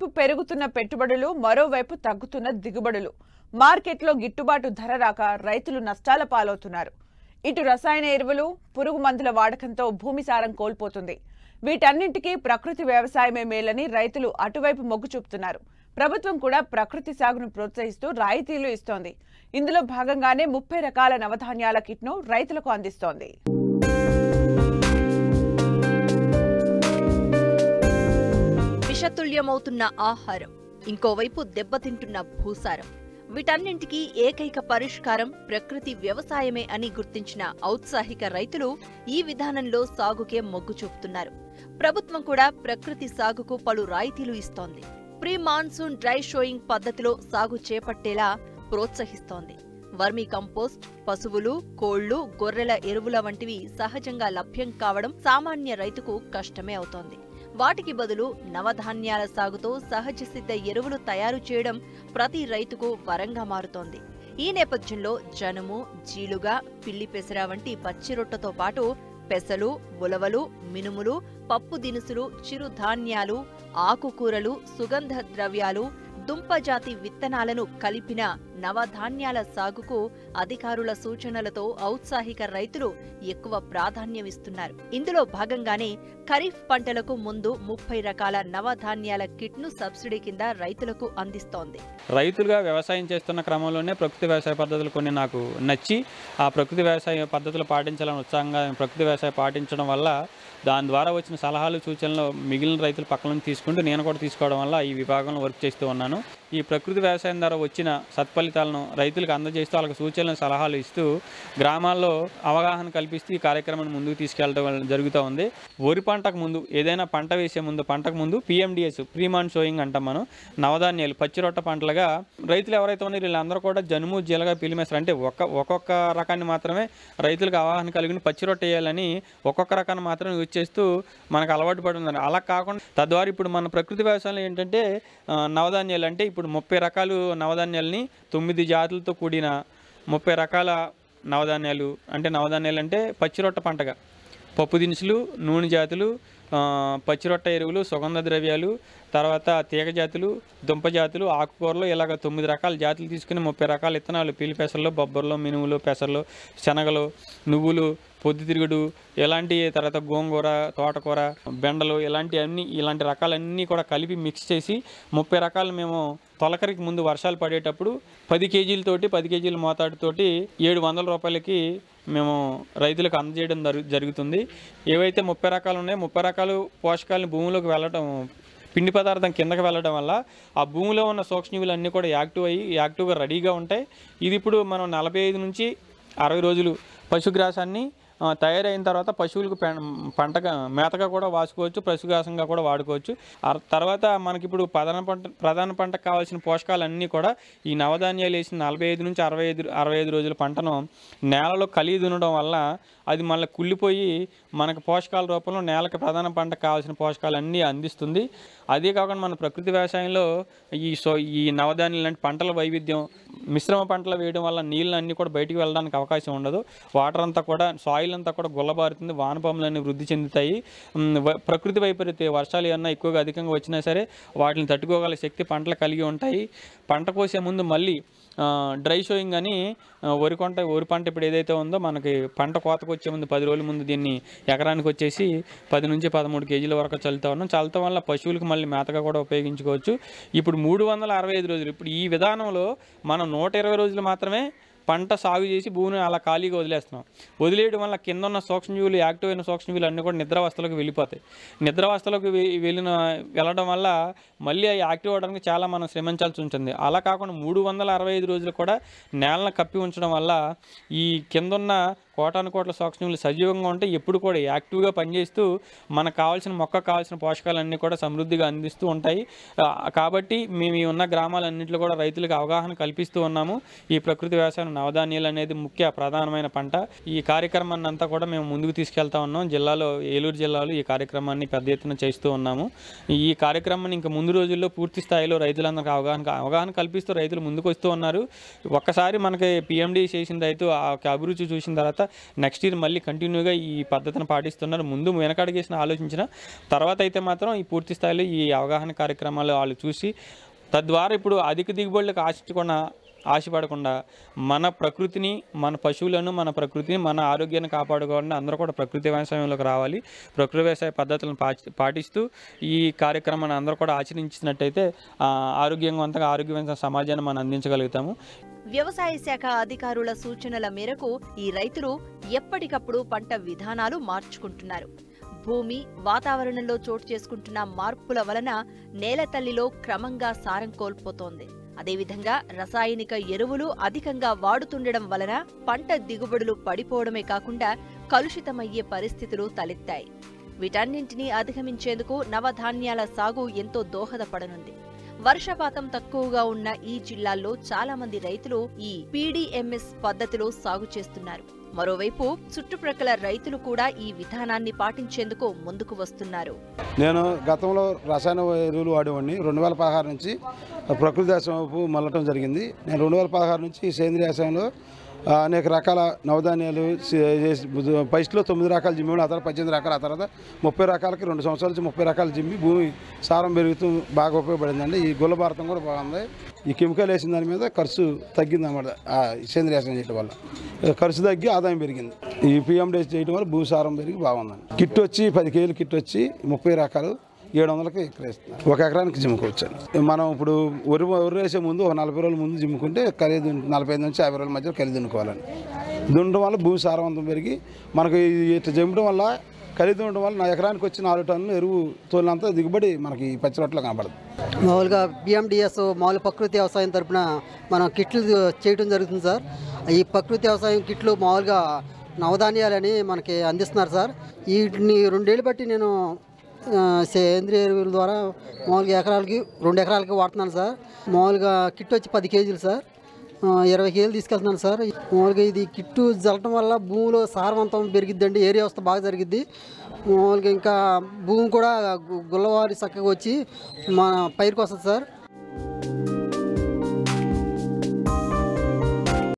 ఒకవైపు పెరుగుతున్న పెట్టుబడులు మరోవైపు తగ్గుతున్న దిగుబడులు. మార్కెట్లో గిట్టుబాటు ధర రాక రైతులు నష్టాల పాలవుతున్నారు. ఇటు రసాయన ఎరువులు పురుగు మందుల వాడకంతో భూమి సారం కోల్పోతుంది. వీటన్నింటికీ ప్రకృతి వ్యవసాయమే మేలని రైతులు అటువైపు మొగ్గు చూపుతున్నారు. ప్రభుత్వం కూడా ప్రకృతి సాగును ప్రోత్సహిస్తూ రాయితీలు ఇస్తోంది. ఇందులో భాగంగానే ముప్పై రకాల నవధాన్యాల కిట్ను రైతులకు అందిస్తోంది. విషతుల్యమవుతున్న ఆహారం ఇంకోవైపు దెబ్బతింటున్న భూసారం. వీటన్నింటికీ ఏకైక పరిష్కారం ప్రకృతి వ్యవసాయమే అని గుర్తించిన ఔత్సాహిక రైతులు ఈ విధానంలో సాగుకే మొగ్గు చూపుతున్నారు. ప్రభుత్వం కూడా ప్రకృతి సాగుకు పలు రాయితీలు ఇస్తోంది. ప్రీ మాన్సూన్ డ్రై షోయింగ్ పద్ధతిలో సాగు చేపట్టేలా ప్రోత్సహిస్తోంది. వర్మీ కంపోస్ట్ పశువులు కోళ్ళు గొర్రెల ఎరువుల వంటివి సహజంగా లభ్యం కావడం సామాన్య రైతుకు కష్టమే అవుతోంది. వాటికి బదులు నవధాన్యాల సాగుతో సహజ సిద్ధ ఎరువులు తయారు చేయడం ప్రతి రైతుకు వరంగా మారుతోంది. ఈ నేపథ్యంలో జనుము జీలుగా పిల్లి పెసర వంటి పచ్చి రొట్టెతో పాటు పెసలు ఉలవలు మినుములు పప్పు దినుసులు చిరుధాన్యాలు ఆకుకూరలు సుగంధ ద్రవ్యాలు దుంపజాతి విత్తనాలను కలిపిన నవధాన్యాల సాగుకు అధికారుల సూచనలతో ఔత్సాహిక రైతులు ఎక్కువ ప్రాధాన్యమిస్తున్నారు. ఇందులో భాగంగానే ఖరీఫ్ పంటలకు ముందు ముప్పై రకాల నవధాన్యాల కిట్ను సబ్సిడీ కింద రైతులకు అందిస్తోంది. రైతులుగా వ్యవసాయం చేస్తున్న క్రమంలోనే ప్రకృతి వ్యవసాయ పద్ధతులు కొన్ని నాకు నచ్చి ఆ ప్రకృతి వ్యవసాయ పద్ధతులు పాటించాలని ఉత్సాహంగా ప్రకృతి వ్యవసాయం పాటించడం వల్ల దాని ద్వారా వచ్చిన సలహాలు సూచనలు మిగిలిన రైతులు పక్కన తీసుకుంటూ నేను కూడా తీసుకోవడం వల్ల ఈ విభాగంలో వర్క్ చేస్తూ ఉన్నాను. ఈ ప్రకృతి వ్యవసాయం ద్వారా వచ్చిన ఫలితాలను రైతులకు అందజేస్తూ వాళ్ళకి సూచనలు సలహాలు ఇస్తూ గ్రామాల్లో అవగాహన కల్పిస్తూ ఈ కార్యక్రమాన్ని ముందుకు తీసుకెళ్ళడం జరుగుతూ ఉంది. వరి పంటకు ముందు ఏదైనా పంట వేసే ముందు పంటకు ముందు పిఎండిఎస్ ప్రీమాన్ షోయింగ్ అంటాం మనం నవధాన్యాలు పచ్చి రొట్ట పంటలుగా రైతులు ఎవరైతే ఉన్నారో వీళ్ళందరూ కూడా జనుము జీలగా పిలిమేస్తారు. అంటే ఒక్క ఒక్కొక్క రకాన్ని మాత్రమే రైతులకు అవగాహన కలిగిన పచ్చి రొట్టె వేయాలని ఒక్కొక్క రకాన్ని మాత్రమే యూజ్ చేస్తూ మనకు అలవాటు పడుతుంది అలా కాకుండా తద్వారా ఇప్పుడు మన ప్రకృతి వ్యవసాయంలో ఏంటంటే నవధాన్యాలు అంటే ఇప్పుడు ముప్పై రకాలు నవధాన్యాలని తొమ్మిది జాతులతో కూడిన ముప్పై రకాల నవధాన్యాలు అంటే నవధాన్యాలు అంటే పచ్చి రొట్ట పంటగా. పప్పు దినుసులు నూనె జాతులు పచ్చిరొట్ట ఎరువులు సుగంధ ద్రవ్యాలు తర్వాత తీగ జాతులు దుంప జాతులు ఆకుకూరలు ఇలాగ తొమ్మిది రకాల జాతులు తీసుకుని ముప్పై రకాల విత్తనాలు పీలి పెసర్లు బొబ్బర్లు మినుములు పెసర్లు శనగలు నువ్వులు పొద్దుతిరుగుడు ఇలాంటి తర్వాత గోంగూర తోటకూర బెండలు ఇలాంటి అన్ని ఇలాంటి రకాలన్నీ కూడా కలిపి మిక్స్ చేసి ముప్పై రకాలు మేము తొలకరికి ముందు వర్షాలు పడేటప్పుడు పది కేజీలతోటి పది కేజీల మోతాడుతోటి ఏడు వందల రూపాయలకి మేము రైతులకు అందజేయడం జరుగు జరుగుతుంది. ఏవైతే ముప్పై రకాలు ఉన్నాయో ముప్పై రకాలు పోషకాలను భూమిలోకి వెళ్ళటం పిండి పదార్థం కిందకి వెళ్ళడం వల్ల ఆ భూమిలో ఉన్న సూక్ష్మజీవులు అన్నీ కూడా యాక్టివ్ అయ్యి యాక్టివ్గా రెడీగా ఉంటాయి ఇది ఇప్పుడు మనం నలభై ఐదు నుంచి అరవై రోజులు పశుగ్రాసాన్ని తయారైన తర్వాత పశువులకు పె- పంటగా మేతగా కూడా వాసుకోవచ్చు పశుగ్రాసంగా కూడా వాడుకోవచ్చు. తర్వాత మనకి ఇప్పుడు ప్రధాన పంట ప్రధాన పంటకు కావాల్సిన పోషకాలన్నీ కూడా ఈ నవధాన్యాలు వేసిన నలభై ఐదు నుంచి అరవై ఐదు అరవై ఐదు రోజుల పంటను నేలలో కలిగి దున్నడం వల్ల అది మళ్ళీ కుళ్ళిపోయి మనకు పోషకాల రూపంలో నేలకు ప్రధాన పంటకు కావాల్సిన పోషకాలు అన్నీ అందిస్తుంది. అదే కాకుండా మన ప్రకృతి వ్యవసాయంలో ఈ సో ఈ నవధాన్యాలు లాంటి పంటల వైవిధ్యం మిశ్రమ పంటలు వేయడం వల్ల నీళ్ళు అన్నీ కూడా బయటికి వెళ్ళడానికి అవకాశం ఉండదు. వాటర్ అంతా కూడా సాయిల్ అంతా కూడా గుల్లబారుతుంది వానపాములన్నీ వృద్ధి చెందుతాయి. వ- ప్రకృతి వైపరీత్య వర్షాలు ఏమన్నా ఎక్కువగా అధికంగా వచ్చినా సరే వాటిని తట్టుకోగల శక్తి పంటలు కలిగి ఉంటాయి. పంట కోసే ముందు మళ్ళీ డ్రై షోయింగ్ అని వరి కొంట వరి పంట ఇప్పుడు ఏదైతే ఉందో మనకి పంట కోతకు వచ్చే ముందు పది రోజుల ముందు దీన్ని ఎకరానికి వచ్చేసి పది నుంచి పదమూడు కేజీల వరకు చల్లుతా ఉన్నాం. చల్లటం వల్ల పశువులకు మళ్ళీ మేతగా కూడా ఉపయోగించుకోవచ్చు. ఇప్పుడు మూడు వందల అరవై ఐదు రోజులు. ఇప్పుడు ఈ విధానంలో మనం నూట ఇరవై రోజులు మాత్రమే పంట సాగు చేసి భూమిని అలా ఖాళీగా వదిలేస్తున్నాం. వదిలేయడం వల్ల కింద ఉన్న సూక్ష్మజీవులు యాక్టివ్ అయిన సూక్ష్మజీవులు అన్నీ కూడా నిద్రావస్థలకు వెళ్ళిపోతాయి. నిద్రావస్థలకు వెళ్ళిన వెళ్ళడం వల్ల మళ్ళీ అవి యాక్టివ్ అవడానికి చాలా మనం శ్రమించాల్సి ఉంటుంది. అలా కాకుండా మూడు వందల అరవై ఐదు రోజులు కూడా నేలను కప్పి ఉంచడం వల్ల ఈ కింద ఉన్న కోటాను కోట్ల సూక్ష్మజీవులు సజీవంగా ఉంటే ఎప్పుడు కూడా యాక్టివ్గా పనిచేస్తూ మనకు కావాల్సిన మొక్క కావాల్సిన పోషకాలన్నీ కూడా సమృద్ధిగా అందిస్తూ ఉంటాయి. కాబట్టి మేము ఈ ఉన్న గ్రామాలన్నింటిలో కూడా రైతులకు అవగాహన కల్పిస్తూ ఉన్నాము. ఈ ప్రకృతి వ్యవసాయం నవధాన్యాలు అనేది ముఖ్య ప్రధానమైన పంట. ఈ కార్యక్రమాన్ని అంతా కూడా మేము ముందుకు తీసుకెళ్తా ఉన్నాం. జిల్లాలో ఏలూరు జిల్లాలో ఈ కార్యక్రమాన్ని పెద్ద ఎత్తున చేస్తూ ఉన్నాము. ఈ కార్యక్రమాన్ని ఇంకా ముందు రోజుల్లో పూర్తి స్థాయిలో రైతులందరికీ అవగాహన అవగాహన కల్పిస్తూ రైతులు ముందుకు వస్తూ ఉన్నారు. ఒక్కసారి మనకి పిఎండి చేసిన రైతు ఆ యొక్క అభిరుచి చూసిన తర్వాత తర్వాత నెక్స్ట్ ఇయర్ మళ్ళీ కంటిన్యూగా ఈ పద్ధతిని పాటిస్తున్నారు. ముందు వెనకడిగేసిన ఆలోచించిన తర్వాత అయితే మాత్రం ఈ పూర్తి స్థాయిలో ఈ అవగాహన కార్యక్రమాలు వాళ్ళు చూసి తద్వారా ఇప్పుడు అధిక దిగుబడులకు ఆశించకుండా ఆశపడకుండా మన ప్రకృతిని మన పశువులను మన ప్రకృతిని మన ఆరోగ్యాన్ని కాపాడుకోవాలని అందరూ కూడా ప్రకృతి వ్యవసాయంలోకి రావాలి. ప్రకృతి వ్యవసాయ పద్ధతులను పాటిస్తూ ఈ కార్యక్రమాన్ని అందరూ కూడా ఆచరించినట్టయితే ఆరోగ్యవంతంగా ఆరోగ్యవంత సమాజాన్ని మనం అందించగలుగుతాము. వ్యవసాయ శాఖ అధికారుల సూచనల మేరకు ఈ రైతులు ఎప్పటికప్పుడు పంట విధానాలు మార్చుకుంటున్నారు. భూమి వాతావరణంలో చోటు చేసుకుంటున్న మార్పుల వలన నేల తల్లిలో క్రమంగా సారం కోల్పోతోంది. అదేవిధంగా రసాయనిక ఎరువులు అధికంగా వాడుతుండడం వలన పంట దిగుబడులు పడిపోవడమే కాకుండా కలుషితమయ్యే పరిస్థితులు తలెత్తాయి. వీటన్నింటినీ అధిగమించేందుకు నవధాన్యాల సాగు ఎంతో దోహదపడనుంది. వర్షపాతం తక్కువగా ఉన్న ఈ జిల్లాల్లో చాలా మంది రైతులు ఈ పీడీఎంఎస్ పద్ధతిలో సాగు చేస్తున్నారు. మరోవైపు చుట్టుప్రక్కల రైతులు కూడా ఈ విధానాన్ని పాటించేందుకు ముందుకు వస్తున్నారు. నేను గతంలో రసాయన ఎరువులు వాడేవాడిని. రెండు వేల పదహారు నుంచి ప్రకృతి వ్యవసాయం వైపు మళ్ళటం జరిగింది. నేను రెండు వేల పదహారు నుంచి సేంద్రియ వ్యవసాయంలో అనేక రకాల నవధాన్యాలు ఫస్ట్లో తొమ్మిది రకాల జిమ్మి ఆ తర్వాత పద్దెనిమిది రకాలు ఆ తర్వాత ముప్పై రకాలకి రెండు సంవత్సరాల నుంచి ముప్పై రకాల జిమ్మి భూమి సారం పెరుగుతూ బాగా ఉపయోగపడిందండి. ఈ గుల్ల భారతం కూడా బాగుంది. ఈ కెమికల్ వేసిన దాని మీద ఖర్చు తగ్గింది అన్నమాట. ఆ సేంద్రియ వ్యవసాయం చేయడం వల్ల. ఖర్చు తగ్గి ఆదాయం పెరిగింది. ఈ పిఎండేస్ చేయడం వల్ల భూసారం పెరిగి బాగుందండి. కిట్ వచ్చి పది కేజీలు కిట్ వచ్చి ముప్పై రకాలు ఏడు వందలకి ఎక్కరేస్తున్నారు ఒక ఎకరానికి జిమ్ముకోవచ్చు మనం ఇప్పుడు వరి వరి వేసే ముందు ఒక నలభై రోజుల ముందు జిమ్ముకుంటే ఖరీదు నలభై ఐదు నుంచి యాభై రోజుల మధ్యలో ఖరీదు దున్నుకోవాలని దున్నడం వల్ల భూమి సారవంతం పెరిగి మనకు ఇట్లా జమ్మడం వల్ల ఖరీదు ఉండడం వల్ల నా ఎకరానికి వచ్చి నాలుగు టన్నులు ఎరువు తోలినంత దిగుబడి మనకి ఈ పచ్చి రొట్టెలో కనబడదు. మామూలుగా బిఎండిఎస్ మామూలు ప్రకృతి వ్యవసాయం తరపున మనం కిట్లు చేయడం జరుగుతుంది సార్. ఈ ప్రకృతి వ్యవసాయం కిట్లు మామూలుగా నవధాన్యాలని మనకి అందిస్తున్నారు సార్. వీటిని రెండేళ్ళు బట్టి నేను సేంద్రియ ఎరువుల ద్వారా మామూలుగా ఎకరాలకి రెండు ఎకరాలకి వాడుతున్నాను సార్. మామూలుగా కిట్ వచ్చి పది కేజీలు సార్. ఇరవై కేజీలు తీసుకెళ్తున్నాను సార్. మామూలుగా ఇది కిట్టు జల్లటం వల్ల భూమిలో సారవంతం పెరిగిద్దండి. ఏరియా వ్యవస్థ బాగా జరిగిద్ది. మామూలుగా ఇంకా భూమి కూడా గుల్లవారి చక్కగా వచ్చి మన పైరుకు వస్తుంది సార్.